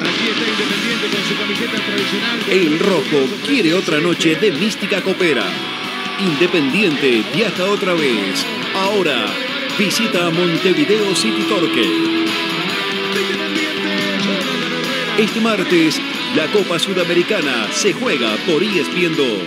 Aquí está Independiente con su camiseta tradicional. El rojo quiere otra noche de mística copera. Independiente viaja otra vez. Ahora visita Montevideo City Torque. Este martes, la Copa Sudamericana se juega por ESPN 2.